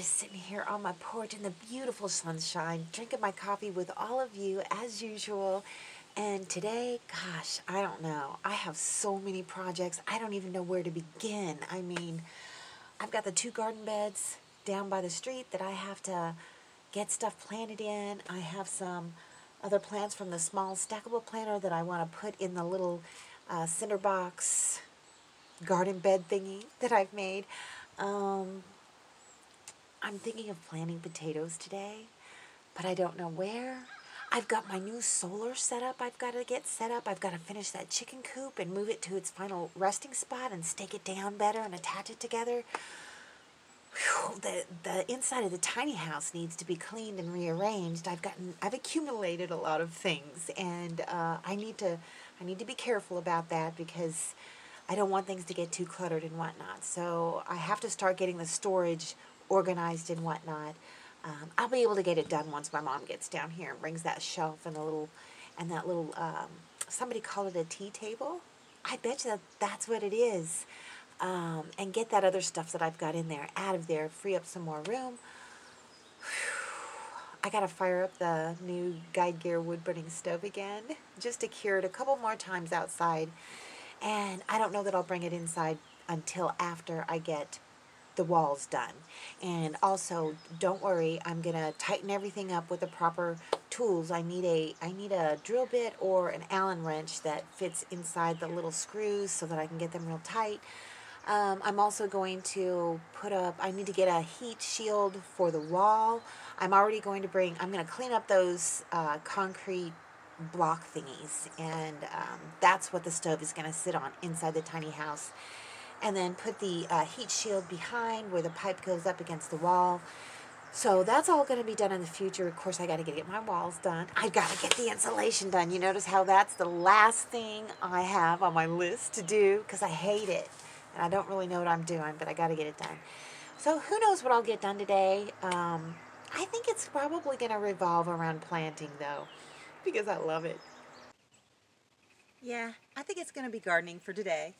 just sitting here on my porch in the beautiful sunshine, drinking my coffee with all of you as usual. And today, gosh, I don't know. I have so many projects. I don't even know where to begin. I mean, I've got the two garden beds down by the street that I have to get stuff planted in. I have some other plants from the small stackable planter that I want to put in the little uh, cinder box garden bed thingy that I've made. Um, I'm thinking of planting potatoes today, but I don't know where. I've got my new solar setup I've got to get set up. I've got to finish that chicken coop and move it to its final resting spot and stake it down better and attach it together. Whew, the the inside of the tiny house needs to be cleaned and rearranged. I've gotten I've accumulated a lot of things and uh, I need to I need to be careful about that because I don't want things to get too cluttered and whatnot. So I have to start getting the storage organized and whatnot. Um, I'll be able to get it done once my mom gets down here and brings that shelf and the little and that little um, somebody called it a tea table. I bet you that that's what it is. Um, and get that other stuff that I've got in there out of there, free up some more room. I gotta fire up the new Guide Gear wood burning stove again just to cure it a couple more times outside. And I don't know that I'll bring it inside until after I get the walls done. And also, don't worry, I'm gonna tighten everything up with the proper tools. I need a I need a drill bit or an Allen wrench that fits inside the little screws so that I can get them real tight. Um, I'm also going to put up, I need to get a heat shield for the wall. I'm already going to bring, I'm going to clean up those uh, concrete block thingies and um, that's what the stove is going to sit on inside the tiny house and then put the uh, heat shield behind where the pipe goes up against the wall. So that's all going to be done in the future. Of course, I got to get my walls done. I've got to get the insulation done. You notice how that's the last thing I have on my list to do because I hate it. And I don't really know what I'm doing, but I got to get it done. So who knows what I'll get done today. Um, I think it's probably going to revolve around planting, though, because I love it. Yeah, I think it's going to be gardening for today.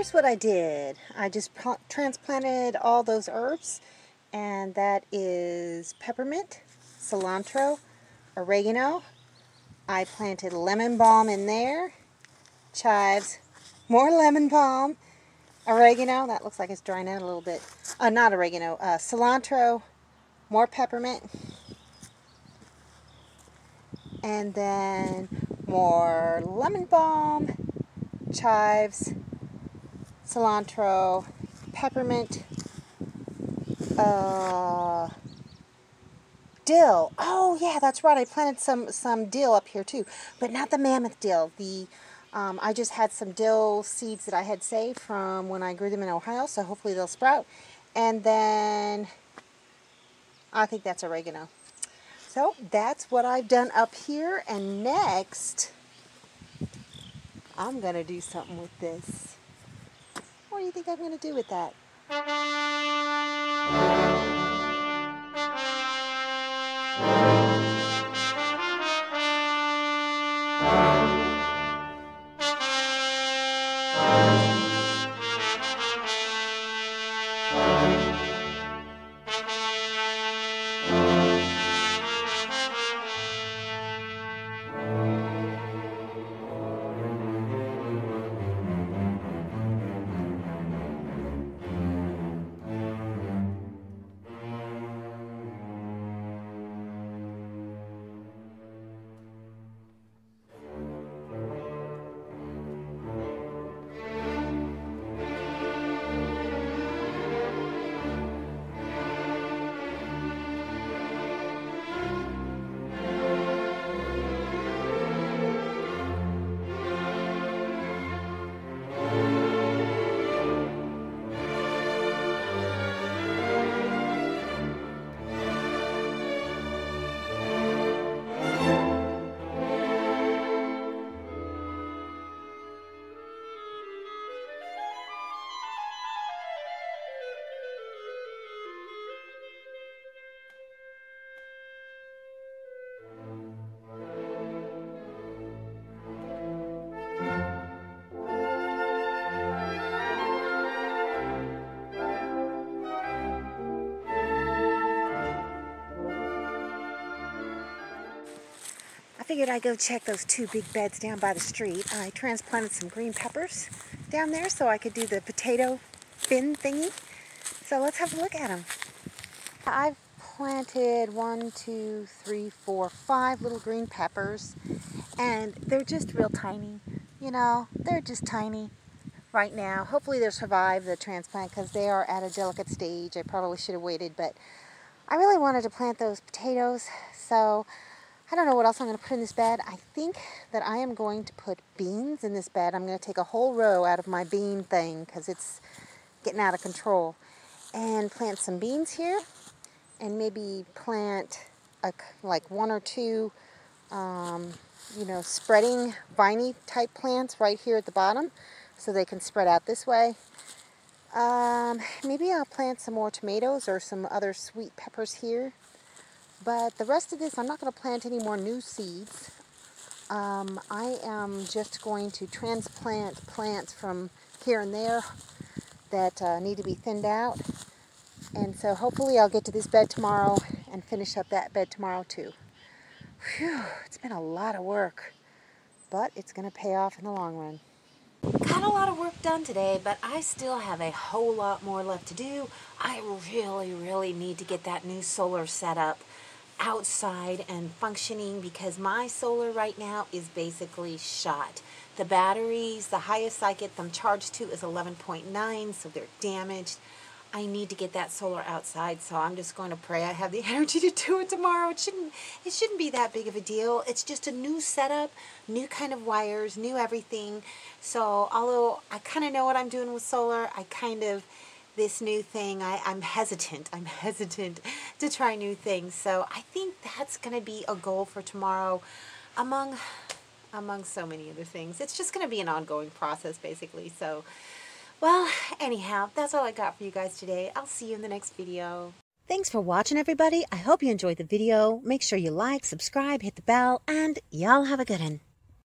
Here's what I did. I just transplanted all those herbs, and that is peppermint, cilantro, oregano. I planted lemon balm in there, chives, more lemon balm, oregano. That looks like it's drying out a little bit. Uh, not oregano, uh, cilantro, more peppermint, and then more lemon balm, chives, cilantro, peppermint, uh, dill. Oh yeah, that's right. I planted some some dill up here too, but not the mammoth dill. The um, I just had some dill seeds that I had saved from when I grew them in Ohio, so hopefully they'll sprout. And then I think that's oregano. So that's what I've done up here. And next, I'm going to do something with this. What do you think I'm going to do with that? Figured I'd go check those two big beds down by the street. I transplanted some green peppers down there so I could do the potato bin thingy. So let's have a look at them. I've planted one, two, three, four, five little green peppers and they're just real tiny. You know, they're just tiny right now. Hopefully they'll survive the transplant because they are at a delicate stage. I probably should have waited, but I really wanted to plant those potatoes. So I don't know what else I'm going to put in this bed. I think that I am going to put beans in this bed. I'm going to take a whole row out of my bean thing because it's getting out of control. And plant some beans here and maybe plant a, like one or two, um, you know, spreading viney type plants right here at the bottom so they can spread out this way. Um, maybe I'll plant some more tomatoes or some other sweet peppers here. But the rest of this, I'm not going to plant any more new seeds. Um, I am just going to transplant plants from here and there that uh, need to be thinned out. And so hopefully I'll get to this bed tomorrow and finish up that bed tomorrow too. Whew, it's been a lot of work, but it's going to pay off in the long run. Got a lot of work done today, but I still have a whole lot more left to do. I really, really need to get that new solar set up outside and functioning because my solar right now is basically shot. The batteries, the highest I get them charged to is 11.9, so they're damaged. I need to get that solar outside, so I'm just going to pray I have the energy to do it tomorrow. It shouldn't it shouldn't be that big of a deal. It's just a new setup, new kind of wires, new everything. So although I kind of know what I'm doing with solar, I kind of this new thing, I, I'm hesitant. I'm hesitant to try new things. So I think that's going to be a goal for tomorrow among among so many other things. It's just going to be an ongoing process basically. So, well, anyhow, that's all I got for you guys today. I'll see you in the next video. Thanks for watching, everybody. I hope you enjoyed the video. Make sure you like, subscribe, hit the bell, and y'all have a good one.